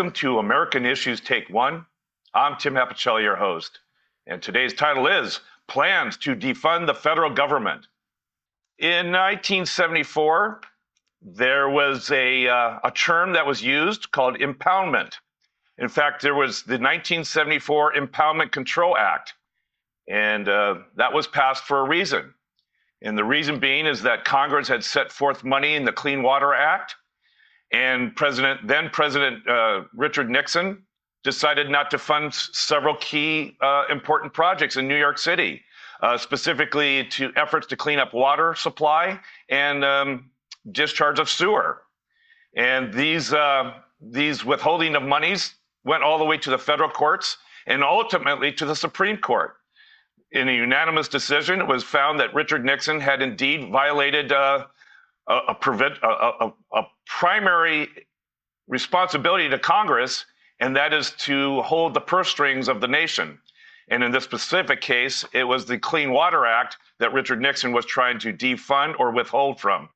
Welcome to American Issues Take One. I'm Tim Apicella, your host, and today's title is Plans to Defund the Federal Government. In 1974, there was a, uh, a term that was used called impoundment. In fact, there was the 1974 Impoundment Control Act, and uh, that was passed for a reason. And the reason being is that Congress had set forth money in the Clean Water Act, and President then President uh, Richard Nixon decided not to fund several key uh, important projects in New York City, uh, specifically to efforts to clean up water supply and um, discharge of sewer. And these uh, these withholding of monies went all the way to the federal courts and ultimately to the Supreme Court in a unanimous decision, it was found that Richard Nixon had indeed violated uh, a, a, prevent, a, a, primary responsibility to Congress, and that is to hold the purse strings of the nation. And in this specific case, it was the Clean Water Act that Richard Nixon was trying to defund or withhold from.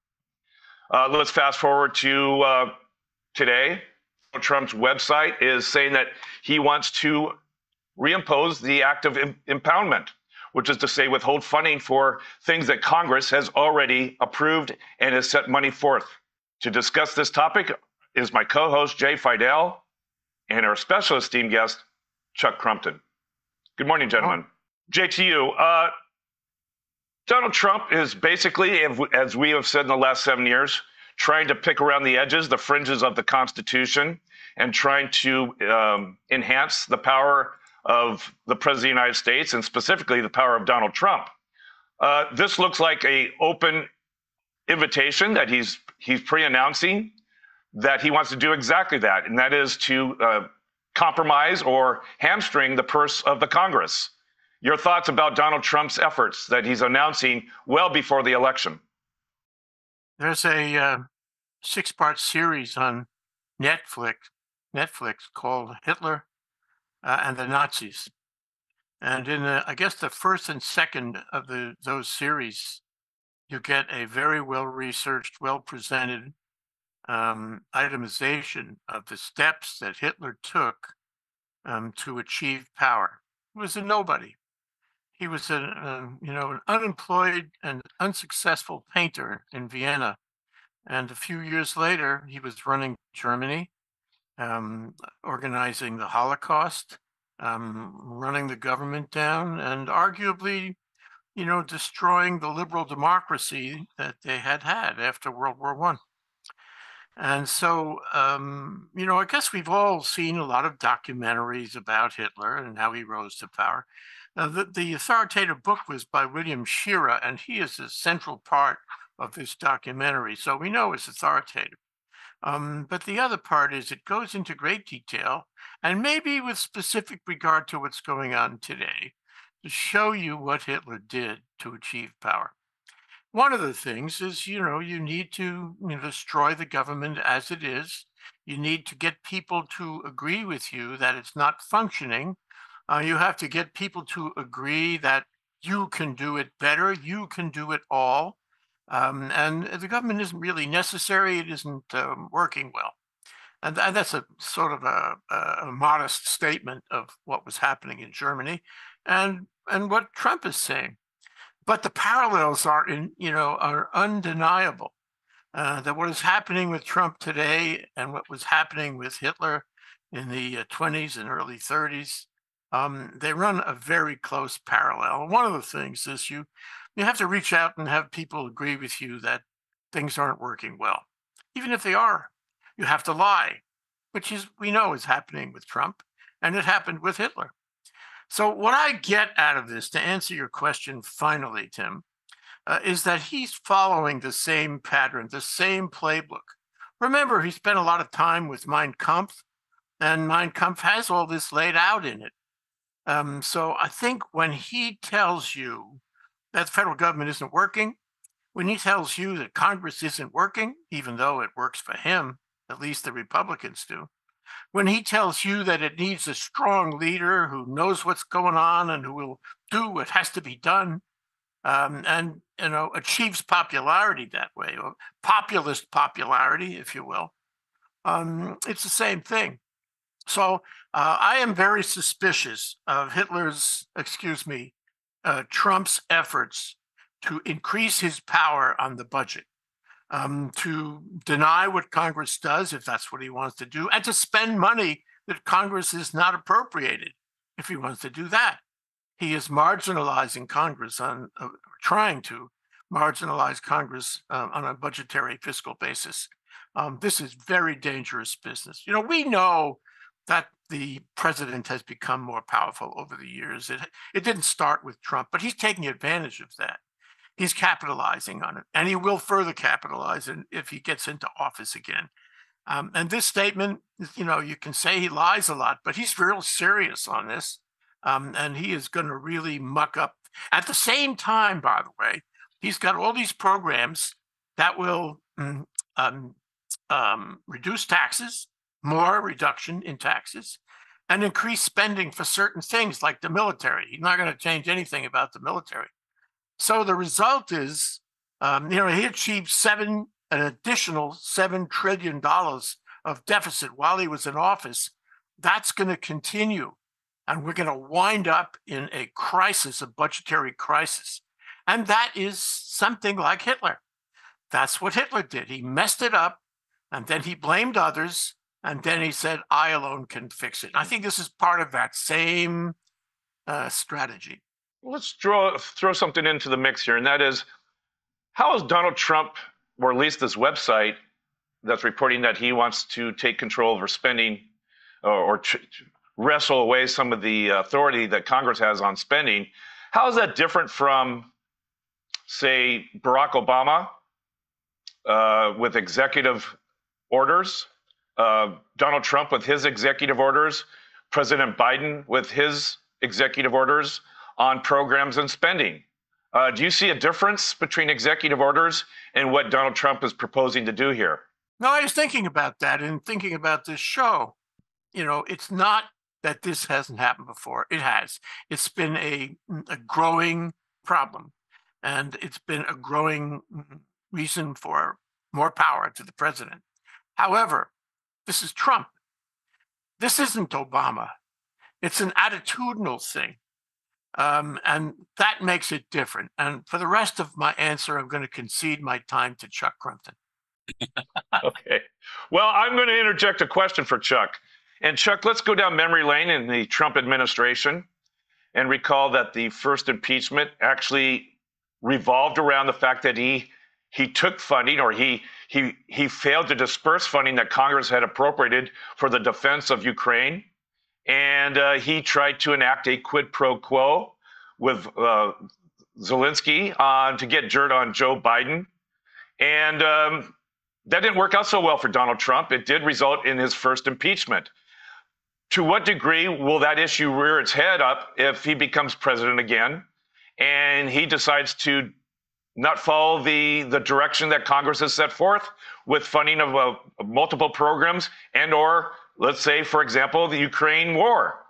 Uh, let's fast forward to uh, today. Trump's website is saying that he wants to reimpose the act of impoundment which is to say withhold funding for things that Congress has already approved and has set money forth. To discuss this topic is my co host, Jay Fidell, and our special esteemed guest, Chuck Crumpton. Good morning, gentlemen. Oh. Jay, to you. Uh, Donald Trump is basically, as we have said in the last seven years, trying to pick around the edges, the fringes of the Constitution, and trying to um, enhance the power of the President of the United States and specifically the power of Donald Trump. Uh, this looks like a open invitation that he's he's pre-announcing that he wants to do exactly that, and that is to uh, compromise or hamstring the purse of the Congress. Your thoughts about Donald Trump's efforts that he's announcing well before the election? There's a uh, six-part series on Netflix Netflix called Hitler uh, and the Nazis. And in the, I guess the first and second of the those series, you get a very well researched, well presented um, itemization of the steps that Hitler took um, to achieve power. He was a nobody. He was a, a, you know an unemployed and unsuccessful painter in Vienna, and a few years later he was running Germany um, organizing the Holocaust, um, running the government down, and arguably, you know, destroying the liberal democracy that they had had after World War One. And so, um, you know, I guess we've all seen a lot of documentaries about Hitler and how he rose to power. Uh, the, the authoritative book was by William Shirer, and he is a central part of this documentary. So we know it's authoritative. Um, but the other part is it goes into great detail, and maybe with specific regard to what's going on today, to show you what Hitler did to achieve power. One of the things is, you know, you need to you know, destroy the government as it is. You need to get people to agree with you that it's not functioning. Uh, you have to get people to agree that you can do it better, you can do it all. Um, and the government isn't really necessary. It isn't um, working well. And, and, that's a sort of a, a, modest statement of what was happening in Germany and, and what Trump is saying. But the parallels are in, you know, are undeniable. Uh, that what is happening with Trump today and what was happening with Hitler in the uh, 20s and early 30s, um, they run a very close parallel. One of the things is you you have to reach out and have people agree with you that things aren't working well. Even if they are, you have to lie, which is we know is happening with Trump, and it happened with Hitler. So what I get out of this, to answer your question finally, Tim, uh, is that he's following the same pattern, the same playbook. Remember, he spent a lot of time with Mein Kampf, and Mein Kampf has all this laid out in it. Um, so I think when he tells you that the federal government isn't working, when he tells you that Congress isn't working, even though it works for him, at least the Republicans do, when he tells you that it needs a strong leader who knows what's going on and who will do what has to be done, um, and you know achieves popularity that way, or populist popularity, if you will, um, it's the same thing. So uh, I am very suspicious of Hitler's, excuse me, uh, Trump's efforts to increase his power on the budget, um, to deny what Congress does, if that's what he wants to do, and to spend money that Congress is not appropriated, if he wants to do that. He is marginalizing Congress on, uh, trying to marginalize Congress uh, on a budgetary fiscal basis. Um, this is very dangerous business. You know, we know that the president has become more powerful over the years. It, it didn't start with Trump, but he's taking advantage of that. He's capitalizing on it, and he will further capitalize in, if he gets into office again. Um, and this statement, you know, you can say he lies a lot, but he's real serious on this. Um, and he is going to really muck up. At the same time, by the way, he's got all these programs that will mm, um, um, reduce taxes, more reduction in taxes, and increase spending for certain things like the military. He's not going to change anything about the military. So the result is, um, you know, he achieved seven, an additional seven trillion dollars of deficit while he was in office. That's going to continue, and we're going to wind up in a crisis, a budgetary crisis, and that is something like Hitler. That's what Hitler did. He messed it up, and then he blamed others, and then he said, I alone can fix it. I think this is part of that same uh, strategy. Let's throw, throw something into the mix here, and that is how is Donald Trump, or at least this website that's reporting that he wants to take control over spending or, or tr- wrestle away some of the authority that Congress has on spending, how is that different from, say, Barack Obama uh, with executive orders uh, Donald Trump with his executive orders, President Biden with his executive orders on programs and spending. Uh, do you see a difference between executive orders and what Donald Trump is proposing to do here? No, I was thinking about that and thinking about this show. You know, it's not that this hasn't happened before. It has. It's been a, a growing problem, and it's been a growing reason for more power to the president. However, this is Trump. This isn't Obama. It's an attitudinal thing. Um, and that makes it different. And for the rest of my answer, I'm going to concede my time to Chuck Crumpton. okay. Well, I'm going to interject a question for Chuck. And Chuck, let's go down memory lane in the Trump administration and recall that the first impeachment actually revolved around the fact that he he took funding or he he, he failed to disperse funding that Congress had appropriated for the defense of Ukraine. And uh, he tried to enact a quid pro quo with uh, Zelensky uh, to get dirt on Joe Biden. And um, that didn't work out so well for Donald Trump. It did result in his first impeachment. To what degree will that issue rear its head up if he becomes president again and he decides to not follow the, the direction that Congress has set forth with funding of uh, multiple programs and or, let's say, for example, the Ukraine war?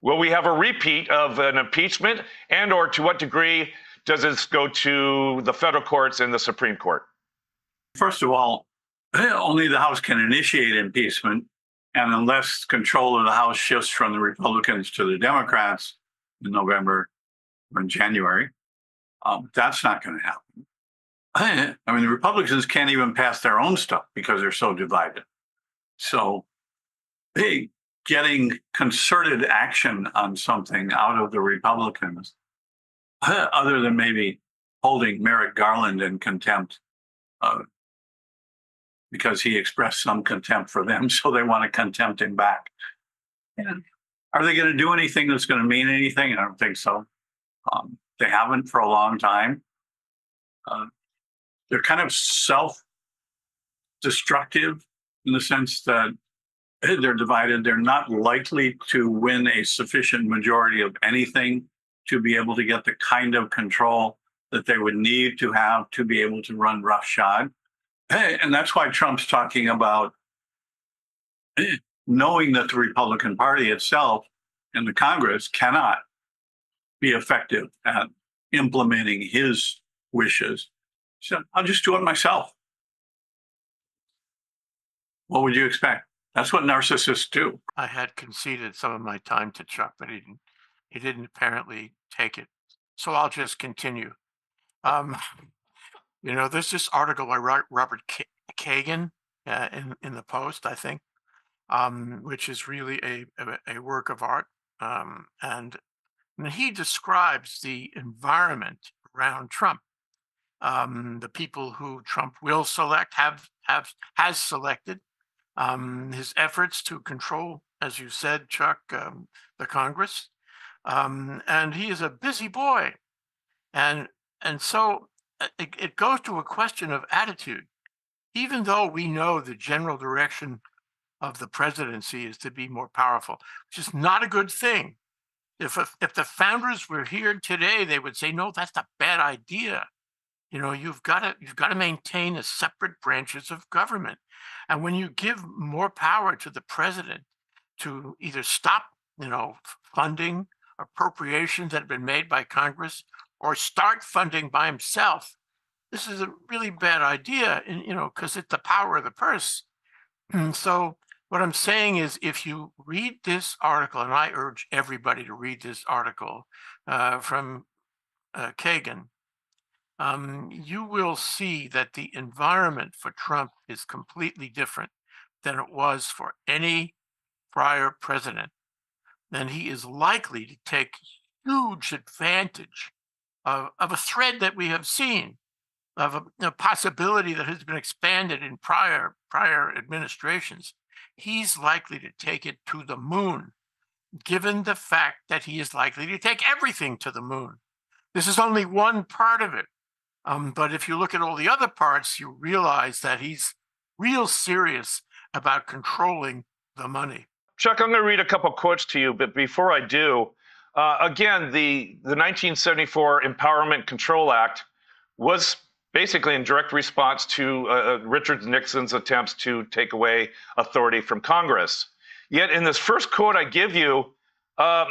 Will we have a repeat of an impeachment and or to what degree does this go to the federal courts and the Supreme Court? First of all, only the House can initiate impeachment. And unless control of the House shifts from the Republicans to the Democrats in November or in January, um, that's not going to happen. I mean, the Republicans can't even pass their own stuff because they're so divided. So, hey, getting concerted action on something out of the Republicans, other than maybe holding Merrick Garland in contempt uh, because he expressed some contempt for them, so they want to contempt him back. And are they going to do anything that's going to mean anything? I don't think so. Um, they haven't for a long time. Uh, they're kind of self destructive in the sense that eh, they're divided. They're not likely to win a sufficient majority of anything to be able to get the kind of control that they would need to have to be able to run roughshod. Eh, and that's why Trump's talking about eh, knowing that the Republican Party itself and the Congress cannot be effective at implementing his wishes. So I'll just do it myself. What would you expect? That's what narcissists do. I had conceded some of my time to Chuck, but he didn't. He didn't apparently take it. So I'll just continue. Um, you know, there's this article by Robert Kagan uh, in in the Post, I think, um, which is really a a, a work of art, um, and, and he describes the environment around Trump, um, the people who Trump will select, have have has selected, um, his efforts to control, as you said, Chuck, um, the Congress, um, and he is a busy boy, and and so uh, it, it goes to a question of attitude. Even though we know the general direction of the presidency is to be more powerful, which is not a good thing. If if the founders were here today, they would say, "No, that's a bad idea." You know, you've got to you've got to maintain the separate branches of government, and when you give more power to the president to either stop, you know, funding appropriations that have been made by Congress or start funding by himself, this is a really bad idea, and you know, because it's the power of the purse. And so what I'm saying is, if you read this article, and I urge everybody to read this article uh, from uh, Kagan, um, you will see that the environment for Trump is completely different than it was for any prior president. And he is likely to take huge advantage of, of a thread that we have seen, of a, a possibility that has been expanded in prior prior administrations he's likely to take it to the moon, given the fact that he is likely to take everything to the moon. This is only one part of it. Um, but if you look at all the other parts, you realize that he's real serious about controlling the money. Chuck, I'm going to read a couple quotes to you, but before I do, uh, again, the, the 1974 Empowerment Control Act was basically in direct response to uh, uh, Richard Nixon's attempts to take away authority from Congress. Yet, in this first quote I give you, um,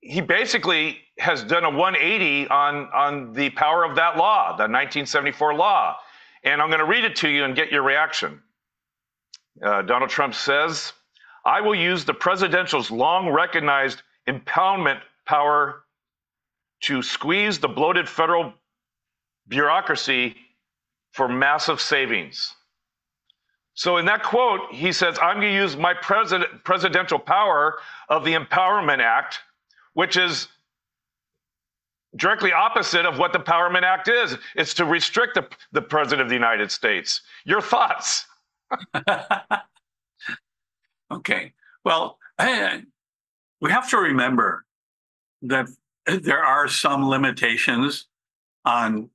he basically has done a 180 on, on the power of that law, the 1974 law. And I'm going to read it to you and get your reaction. Uh, Donald Trump says, I will use the presidential's long recognized impoundment power to squeeze the bloated federal bureaucracy for massive savings. So in that quote, he says, I'm going to use my president, presidential power of the Empowerment Act, which is directly opposite of what the Empowerment Act is. It's to restrict the, the President of the United States. Your thoughts? okay. Well, we have to remember that there are some limitations on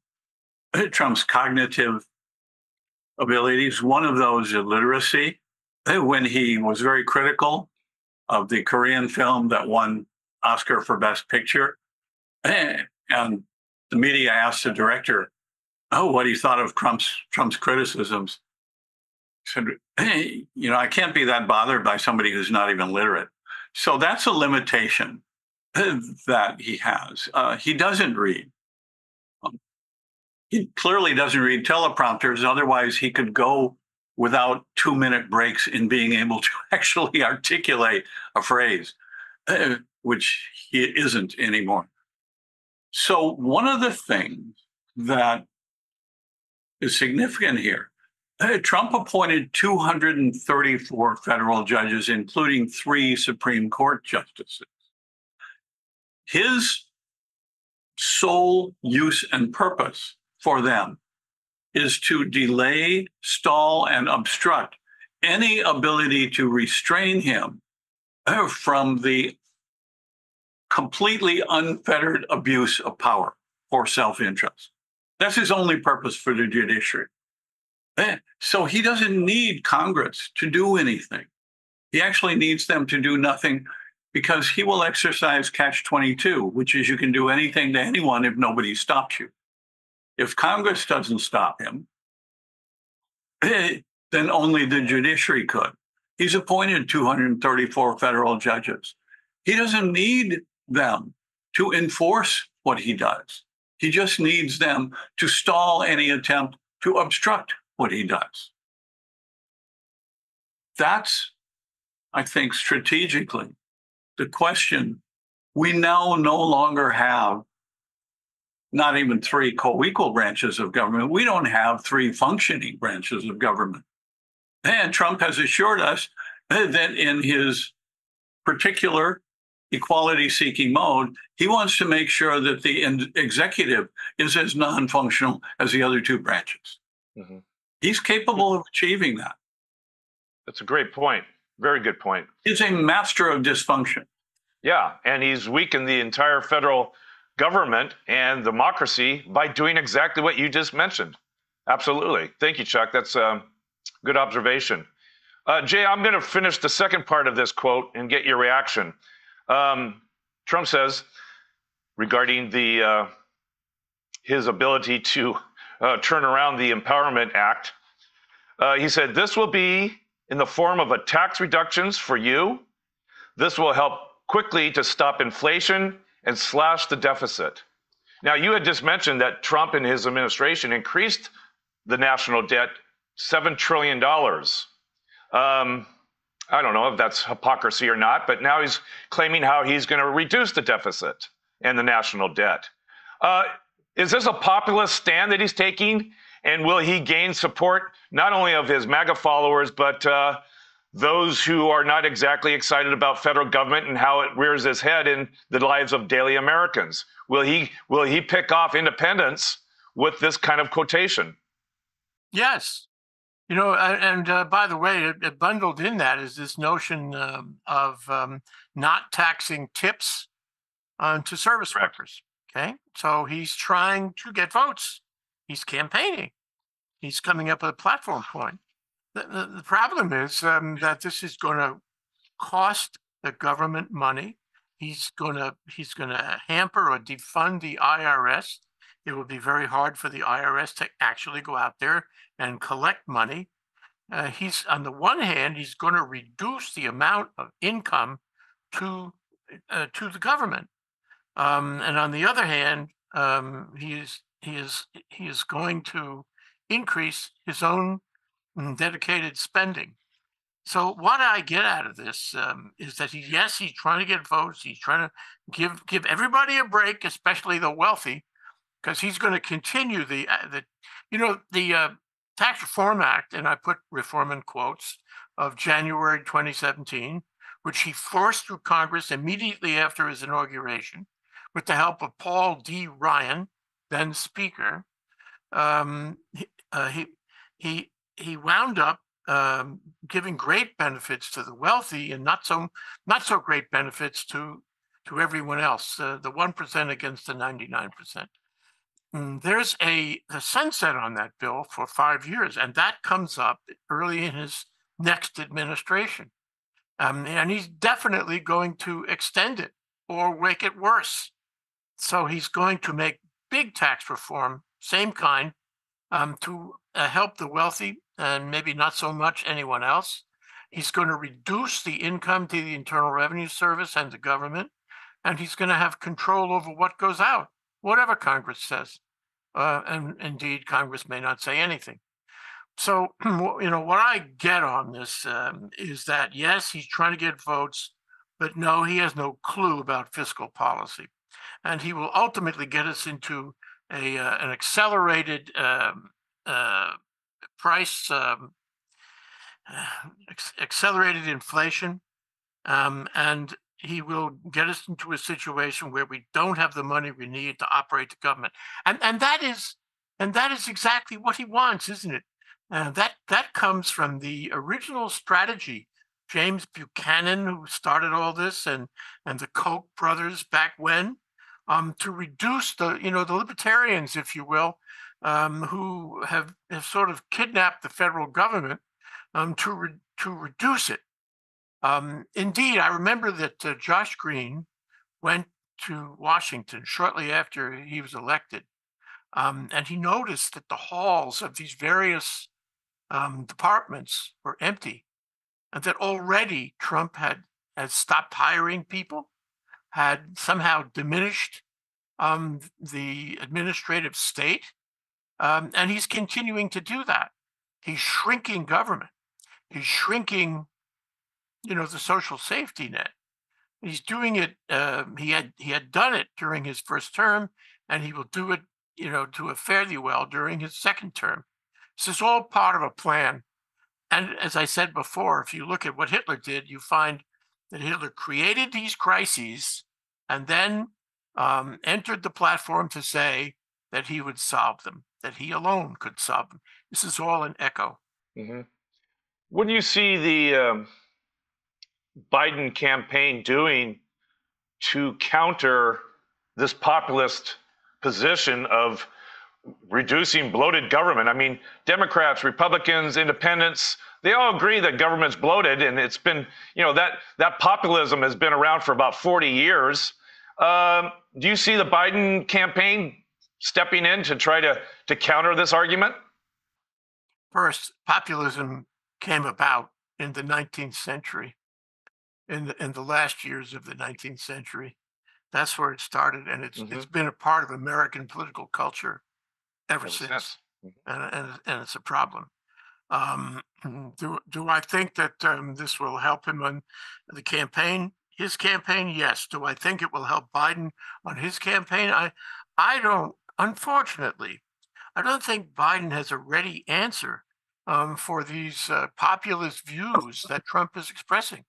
Trump's cognitive abilities. One of those is literacy. When he was very critical of the Korean film that won Oscar for Best Picture, and the media asked the director, "Oh, what he thought of Trump's Trump's criticisms." He said, "Hey, you know, I can't be that bothered by somebody who's not even literate." So that's a limitation that he has. Uh, he doesn't read he clearly doesn't read teleprompters. Otherwise, he could go without two minute breaks in being able to actually articulate a phrase, uh, which he isn't anymore. So, one of the things that is significant here uh, Trump appointed 234 federal judges, including three Supreme Court justices. His sole use and purpose for them is to delay, stall, and obstruct any ability to restrain him from the completely unfettered abuse of power for self interest. That's his only purpose for the judiciary. Uh, so he doesn't need Congress to do anything. He actually needs them to do nothing because he will exercise catch 22, which is you can do anything to anyone if nobody stops you. If Congress doesn't stop him, then only the judiciary could. He's appointed 234 federal judges. He doesn't need them to enforce what he does. He just needs them to stall any attempt to obstruct what he does. That's I think strategically, the question we now no longer have not even three co-equal branches of government. We don't have three functioning branches of government. And Trump has assured us that in his particular equality seeking mode, he wants to make sure that the executive is as non functional as the other two branches. Mm-hmm. He's capable of achieving that. That's a great point. Very good point. He's a master of dysfunction. Yeah, and he's weakened the entire federal government and democracy by doing exactly what you just mentioned. Absolutely. Thank you, Chuck. That's a good observation. Uh, Jay, I'm going to finish the second part of this quote and get your reaction. Um, Trump says regarding the uh, his ability to uh, turn around the Empowerment Act, uh, he said this will be in the form of a tax reductions for you. This will help quickly to stop inflation and slash the deficit. Now, you had just mentioned that Trump and his administration increased the national debt $7 trillion. Um, I don't know if that's hypocrisy or not, but now he's claiming how he's going to reduce the deficit and the national debt. Uh, is this a populist stand that he's taking? And will he gain support not only of his MAGA followers, but uh, those who are not exactly excited about federal government and how it rears its head in the lives of daily Americans? Will he will he pick off independents with this kind of quotation? Yes, you know, and uh, by the way, bundled in that is this notion um, of um, not taxing tips uh, to service Correct. workers. Okay, so he's trying to get votes. He's campaigning. He's coming up with a platform point. The, the, the problem is um, that this is going to cost the government money. He's going to he's going to hamper or defund the IRS it will be very hard for the IRS to actually go out there and collect money. Uh, he's on the one hand, he's going to reduce the amount of income to uh, to the government, um, and on the other hand, um, he is he is he is going to increase his own dedicated spending. So what I get out of this um, is that he, yes, he's trying to get votes. He's trying to give give everybody a break, especially the wealthy, because he's going to continue the uh, the you know the uh, Tax Reform Act, and I put reform in quotes of January 2017, which he forced through Congress immediately after his inauguration, with the help of Paul D. Ryan, then Speaker. Um, uh, he he he wound up um, giving great benefits to the wealthy and not so not so great benefits to to everyone else. Uh, the one percent against the ninety nine percent. Mm, there's a, a sunset on that bill for five years, and that comes up early in his next administration. Um, and he's definitely going to extend it or make it worse. So he's going to make big tax reform, same kind, um, to uh, help the wealthy and maybe not so much anyone else. He's going to reduce the income to the Internal Revenue Service and the government, and he's going to have control over what goes out whatever Congress says. Uh, and indeed, Congress may not say anything. So, you know, what I get on this um, is that yes, he's trying to get votes, but no, he has no clue about fiscal policy, and he will ultimately get us into a uh, an accelerated um, uh, price, um, accelerated inflation, um, and he will get us into a situation where we don't have the money we need to operate the government. And and that is and that is exactly what he wants isn't it? Uh, that that comes from the original strategy. James buchanan who started all this and and the koch brothers back when um, to reduce the you know the libertarians if you will um, who have, have sort of kidnapped the federal government um, to re- to reduce it. Um, indeed, I remember that uh, Josh Green went to Washington shortly after he was elected, um, and he noticed that the halls of these various um, departments were empty, and that already Trump had had stopped hiring people, had somehow diminished um, the administrative state, um, and he's continuing to do that. He's shrinking government. He's shrinking you know, the social safety net. He's doing it. Uh, he had he had done it during his first term, and he will do it, you know, to a fairly well during his second term. This is all part of a plan. And as I said before, if you look at what Hitler did, you find that Hitler created these crises and then um, entered the platform to say that he would solve them, that he alone could them. This is all an echo. Mm-hmm. What do you see the um, Biden campaign doing to counter this populist position of reducing bloated government? I mean, Democrats, Republicans, independents, they all agree that government's bloated and it's been, you know, that, that populism has been around for about 40 years. Um, do you see the Biden campaign stepping in to try to, to counter this argument? First, populism came about in the 19th century, in the, in the last years of the 19th century. That's where it started, and it's mm-hmm. it's been a part of American political culture ever, ever since, since. Mm-hmm. And, and and it's a problem. Um, do do I think that um, this will help him on the campaign? His campaign, yes. Do I think it will help Biden on his campaign? I I don't. Unfortunately, I don't think Biden has a ready answer um, for these uh, populist views that Trump is expressing.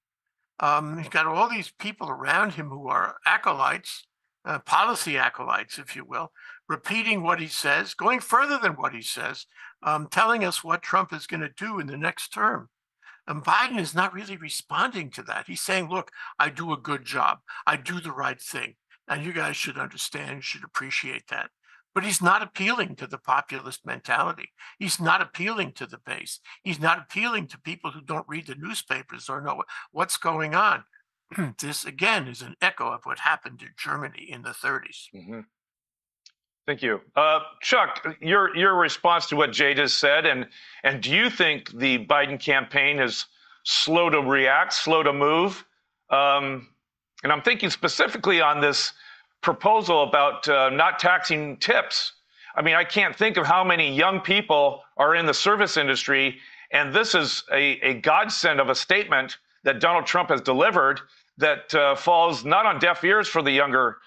Um, he's got all these people around him who are acolytes, uh, policy acolytes, if you will, repeating what he says, going further than what he says, um, telling us what Trump is going to do in the next term. And Biden is not really responding to that. He's saying, look, I do a good job. I do the right thing. And you guys should understand, should appreciate that. But he's not appealing to the populist mentality. He's not appealing to the base. He's not appealing to people who don't read the newspapers or know what's going on. this, again, is an echo of what happened in Germany in the 30s. Mm-hmm. Thank you, uh, Chuck. Your your response to what Jay just said, and and do you think the Biden campaign is slow to react, slow to move? Um, and I'm thinking specifically on this proposal about uh, not taxing tips. I mean, I can't think of how many young people are in the service industry, and this is a, a godsend of a statement that Donald Trump has delivered that uh, falls not on deaf ears for the younger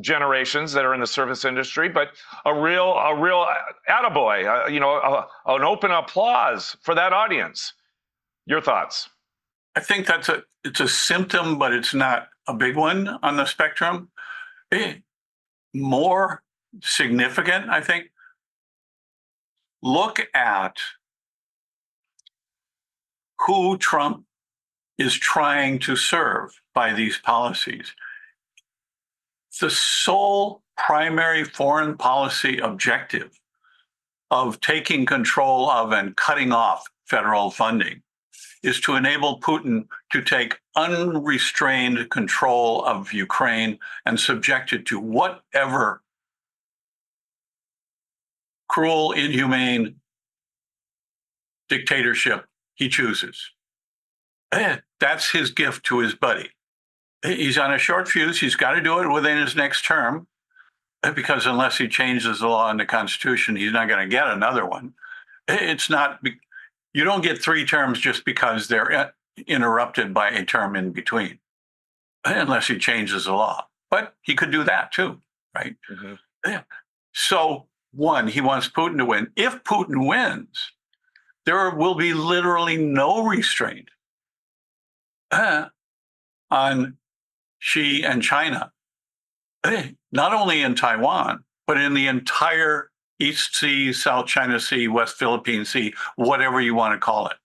generations that are in the service industry, but a real, a real attaboy, uh, you know, a, an open applause for that audience. Your thoughts? I think that's a, it's a symptom, but it's not a big one on the spectrum. More significant, I think, look at who Trump is trying to serve by these policies. The sole primary foreign policy objective of taking control of and cutting off federal funding is to enable Putin to take unrestrained control of Ukraine and subject it to whatever cruel, inhumane dictatorship he chooses. Eh, that's his gift to his buddy. He's on a short fuse. He's got to do it within his next term eh, because unless he changes the law and the Constitution, he's not going to get another one. Eh, it's not you don't get three terms just because they're uh, interrupted by a term in between, unless he changes the law. But he could do that too, right? Mm-hmm. Yeah. So, one, he wants Putin to win. If Putin wins, there will be literally no restraint uh, on Xi and China, not only in Taiwan, but in the entire East Sea, South China Sea, West Philippine Sea, whatever you want to call it.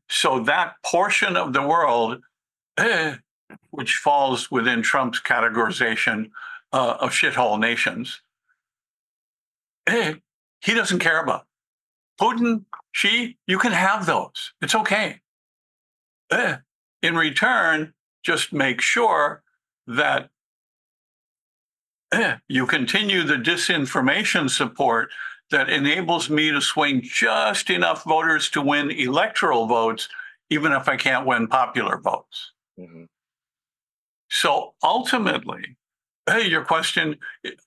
So that portion of the world, which falls within Trump's categorization uh, of shithole nations, he doesn't care about. Putin, Xi, you can have those. It's okay. In return, just make sure that you continue the disinformation support that enables me to swing just enough voters to win electoral votes, even if I can't win popular votes. Mm-hmm. So ultimately, hey, your question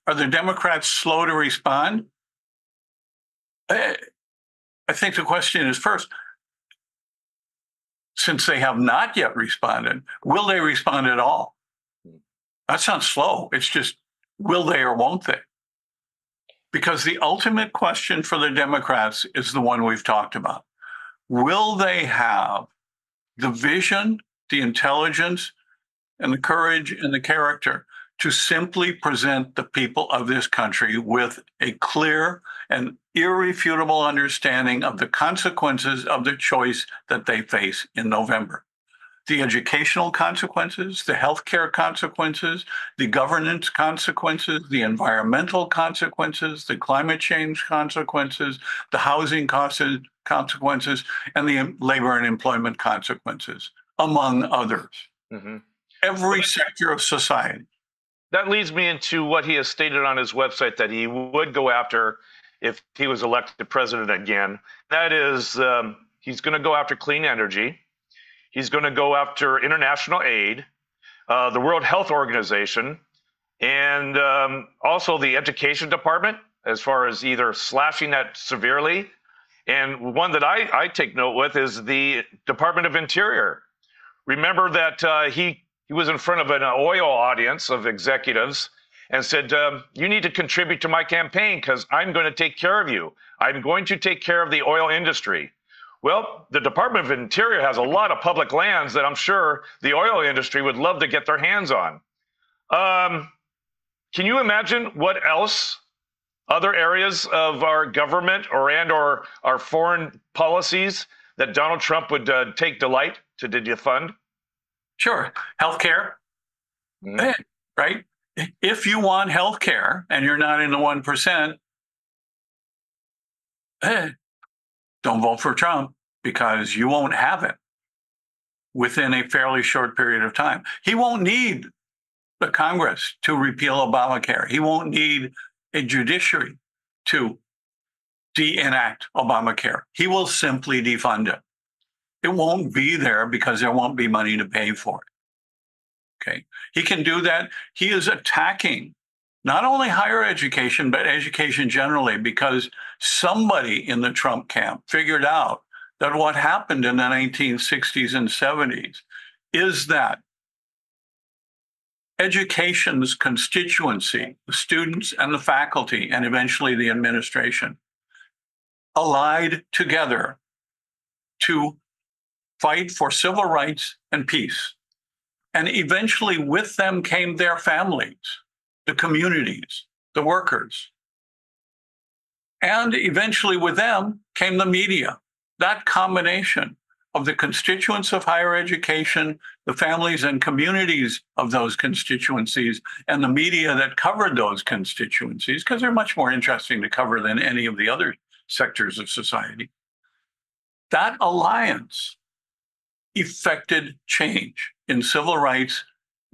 are the Democrats slow to respond? I think the question is first since they have not yet responded, will they respond at all? That's not slow. It's just will they or won't they? Because the ultimate question for the Democrats is the one we've talked about. Will they have the vision, the intelligence, and the courage and the character to simply present the people of this country with a clear and irrefutable understanding of the consequences of the choice that they face in November. The educational consequences, the healthcare consequences, the governance consequences, the environmental consequences, the climate change consequences, the housing costs consequences, and the labor and employment consequences, among others. Mm-hmm. Every sector of society that leads me into what he has stated on his website that he would go after if he was elected president again. That is, um, he's going to go after clean energy. He's going to go after international aid, uh, the World Health Organization, and um, also the education department, as far as either slashing that severely. And one that I, I take note with is the Department of Interior. Remember that uh, he he was in front of an oil audience of executives and said, um, You need to contribute to my campaign because I'm going to take care of you. I'm going to take care of the oil industry. Well, the Department of Interior has a lot of public lands that I'm sure the oil industry would love to get their hands on. Um, can you imagine what else other areas of our government or and or our foreign policies that Donald Trump would uh, take delight to did defund? Sure. Healthcare, mm. right? If you want healthcare and you're not in the 1%, eh, don't vote for Trump because you won't have it within a fairly short period of time. He won't need the Congress to repeal Obamacare. He won't need a judiciary to de enact Obamacare. He will simply defund it. It won't be there because there won't be money to pay for it. Okay. He can do that. He is attacking not only higher education, but education generally, because somebody in the Trump camp figured out that what happened in the 1960s and 70s is that education's constituency, the students and the faculty, and eventually the administration, allied together to fight for civil rights and peace. And eventually, with them came their families, the communities, the workers. And eventually, with them came the media. That combination of the constituents of higher education, the families and communities of those constituencies, and the media that covered those constituencies, because they're much more interesting to cover than any of the other sectors of society. That alliance effected change in civil rights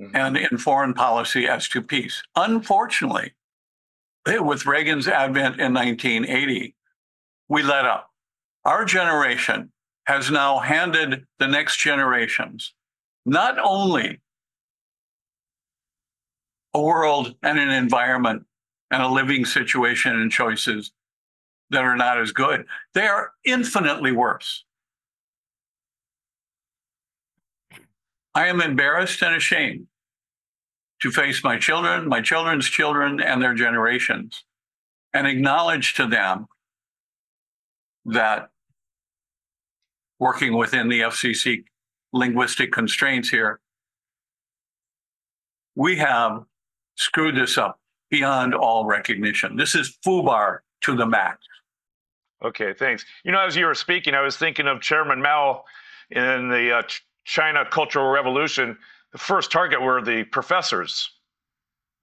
mm-hmm. and in foreign policy as to peace. Unfortunately, with Reagan's advent in 1980, we let up. Our generation has now handed the next generations not only a world and an environment and a living situation and choices that are not as good, they are infinitely worse. I am embarrassed and ashamed to face my children, my children's children, and their generations, and acknowledge to them that working within the FCC linguistic constraints here, we have screwed this up beyond all recognition. This is FUBAR to the max. Okay, thanks. You know, as you were speaking, I was thinking of Chairman Mao in the uh, China Cultural Revolution, the first target were the professors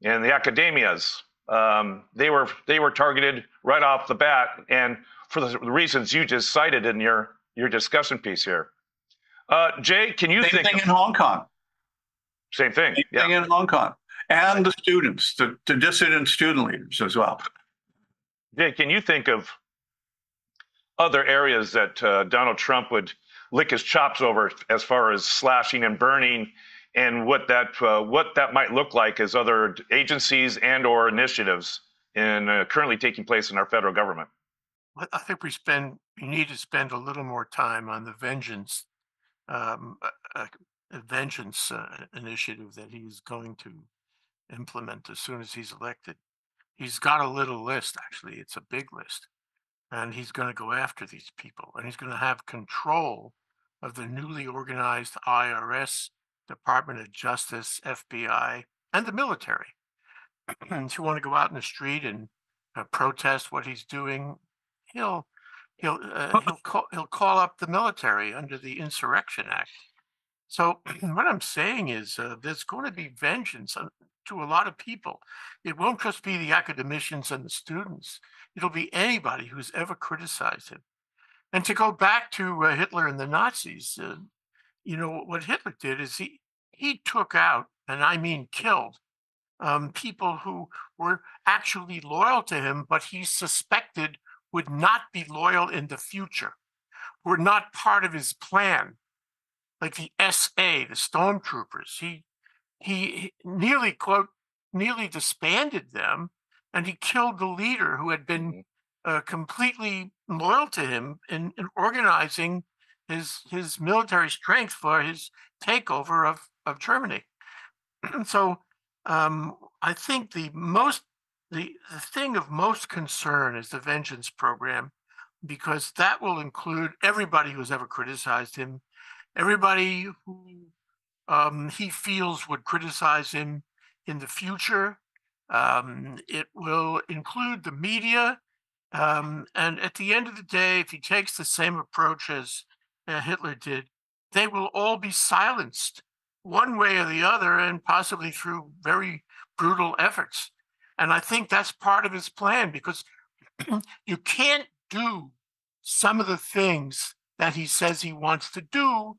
and the academias. Um, they were they were targeted right off the bat, and for the reasons you just cited in your your discussion piece here. Uh, Jay, can you Same think thing of, in Hong Kong? Same thing. Same yeah. thing in Hong Kong, and the students, the, the dissident student leaders as well. Jay, can you think of other areas that uh, Donald Trump would lick his chops over as far as slashing and burning and what that uh, what that might look like as other agencies and or initiatives in uh, currently taking place in our federal government. I think we spend we need to spend a little more time on the vengeance um, a, a vengeance uh, initiative that he's going to implement as soon as he's elected. He's got a little list, actually. It's a big list. And he's going to go after these people and he's going to have control of the newly organized IRS, Department of Justice, FBI, and the military. And if you want to go out in the street and uh, protest what he's doing, he'll he'll uh, he'll call he'll call up the military under the Insurrection Act. So what I'm saying is uh, there's going to be vengeance to a lot of people. It won't just be the academicians and the students. It'll be anybody who's ever criticized him. And to go back to uh, Hitler and the Nazis, uh, you know what Hitler did is he he took out, and I mean killed, um, people who were actually loyal to him, but he suspected would not be loyal in the future, were not part of his plan, like the SA, the stormtroopers. He he nearly quote nearly disbanded them, and he killed the leader who had been mm-hmm. uh, completely loyal to him in, in organizing his his military strength for his takeover of of Germany. so um, I think the most the, the thing of most concern is the vengeance program because that will include everybody who's ever criticized him, everybody who um, he feels would criticize him in the future. Um, it will include the media. Um, and at the end of the day, if he takes the same approach as uh, Hitler did, they will all be silenced one way or the other, and possibly through very brutal efforts. And I think that's part of his plan because you can't do some of the things that he says he wants to do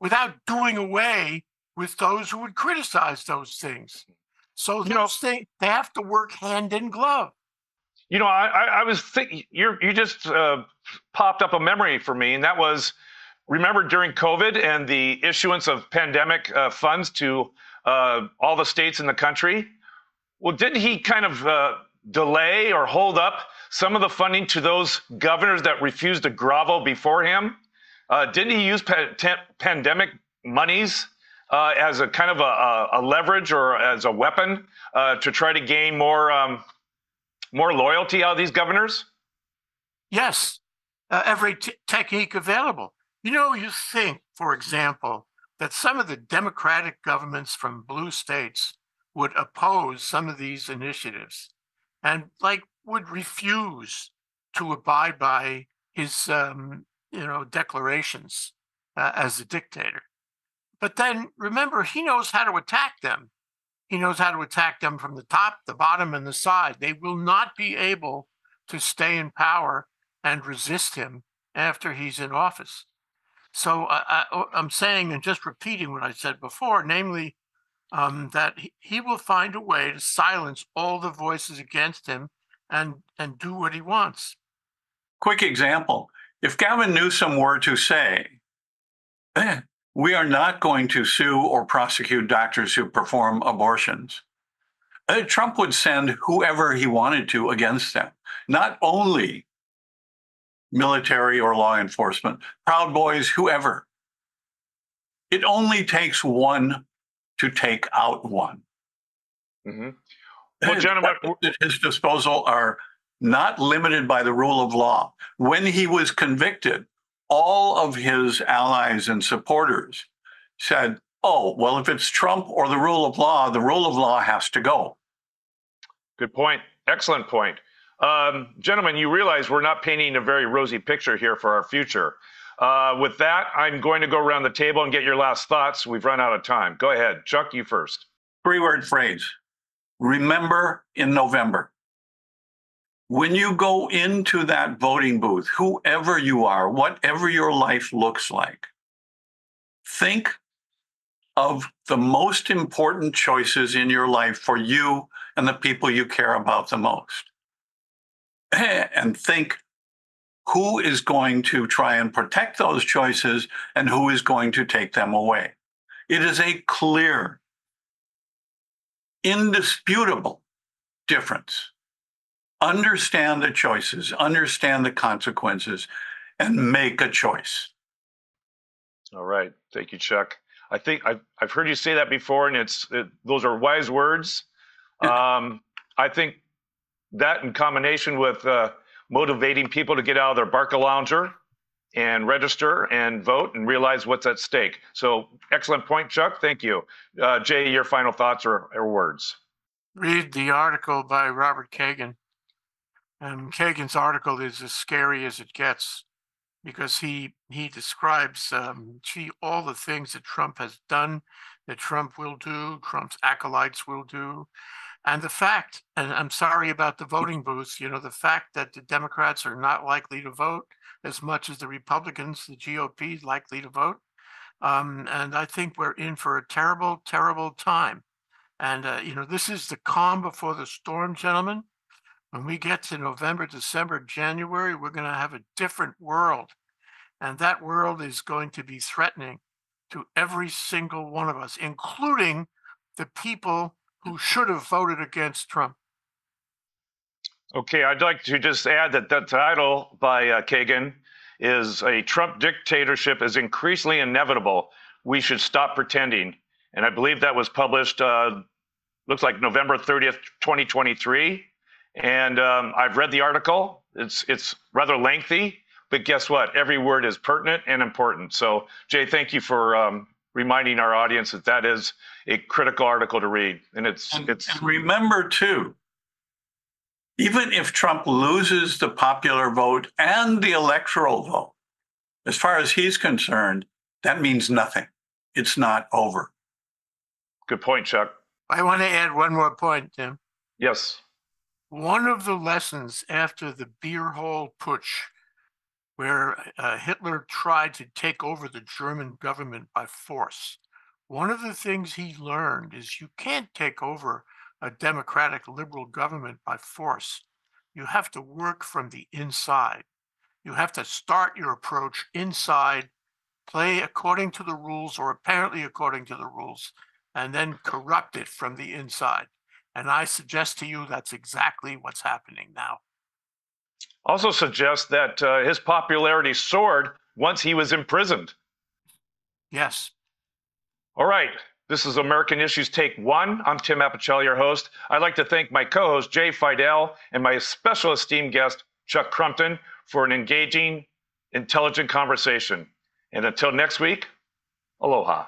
without doing away with those who would criticize those things. So you know, things, they have to work hand in glove. You know, I, I was thinking you you just uh, popped up a memory for me, and that was remember during COVID and the issuance of pandemic uh, funds to uh, all the states in the country. Well, didn't he kind of uh, delay or hold up some of the funding to those governors that refused to grovel before him? Uh, didn't he use pa- pandemic monies uh, as a kind of a, a, leverage or as a weapon uh, to try to gain more um, more loyalty out of these governors? Yes, every t- technique available. You know, you think, for example, that some of the democratic governments from blue states would oppose some of these initiatives and like would refuse to abide by his um, you know declarations uh, as a dictator. But then remember he knows how to attack them. He knows how to attack them from the top the bottom and the side. They will not be able to stay in power and resist him after he's in office so I, I, i'm saying and just repeating what i said before namely um, that he, he will find a way to silence all the voices against him and and do what he wants. Quick example: If Gavin Newsom were to say, eh, "We are not going to sue or prosecute doctors who perform abortions," uh, Trump would send whoever he wanted to against them. Not only military or law enforcement, Proud Boys, whoever. It only takes one to take out one. Mm-hmm. Well, gentlemen, at his disposal are not limited by the rule of law. When he was convicted, all of his allies and supporters said, oh, well, if it's Trump or the rule of law, the rule of law has to go. Good point. Excellent point. Um, gentlemen, you realize we're not painting a very rosy picture here for our future. Uh, with that, I'm going to go around the table and get your last thoughts. We've run out of time. Go ahead. Chuck, you first. Three word phrase remember in November. When you go into that voting booth, whoever you are, whatever your life looks like, think of the most important choices in your life for you and the people you care about the most. And think who is going to try and protect those choices and who is going to take them away. It is a clear, indisputable difference. Understand the choices, understand the consequences, and make a choice. All right. Thank you, Chuck. I think I've, I've heard you say that before, and it's it, those are wise words. Um, I think that in combination with uh, motivating people to get out of their Barca lounger and register and vote and realize what's at stake. So excellent point, Chuck. Thank you. Uh, Jay, your final thoughts or, or words? Read the article by Robert Kagan. And Kagan's article is as scary as it gets because he he describes um, gee, all the things that Trump has done, that Trump will do, Trump's acolytes will do, and the fact, and I'm sorry about the voting booths, you know, the fact that the Democrats are not likely to vote as much as the Republicans, the GOP is likely to vote. Um, and I think we're in for a terrible, terrible time. And, uh, you know, this is the calm before the storm, gentlemen. When we get to November, December, January, we're going to have a different world. And that world is going to be threatening to every single one of us, including the people who should have voted against Trump. Okay, I'd like to just add that the title by uh, Kagan is A Trump Dictatorship is Increasingly Inevitable. We Should Stop Pretending. And I believe that was published, uh, looks like November 30th, 2023. And um, I've read the article. It's, it's rather lengthy, but guess what? Every word is pertinent and important. So, Jay, thank you for um, reminding our audience that that is a critical article to read. And it's and, it's and remember too, even if Trump loses the popular vote and the electoral vote, as far as he's concerned, that means nothing. It's not over. Good point, Chuck. I want to add one more point, Tim. Yes. One of the lessons after the beer hall putsch where uh, Hitler tried to take over the German government by force. One of the things he learned is you can't take over a democratic liberal government by force. You have to work from the inside. You have to start your approach inside, play according to the rules or apparently according to the rules, and then corrupt it from the inside. And I suggest to you that's exactly what's happening now also suggests that uh, his popularity soared once he was imprisoned. Yes. All right. This is American Issues Take One. I'm Tim Apicella, your host. I'd like to thank my co host, Jay Fidell, and my special esteemed guest, Chuck Crumpton, for an engaging, intelligent conversation. And until next week, aloha.